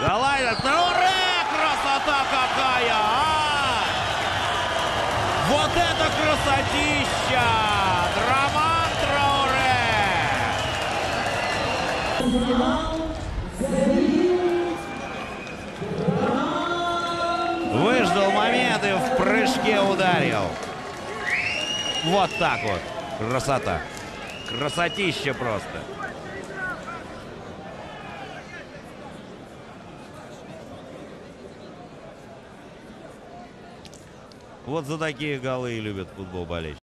Галайда, Трауре! Красота какая! а! Вот это красотища! Роман Трауре! Выждал момент и в прыжке ударил. Вот так вот. Красота. Красотища просто. Вот за такие голы и любят футбол болеть.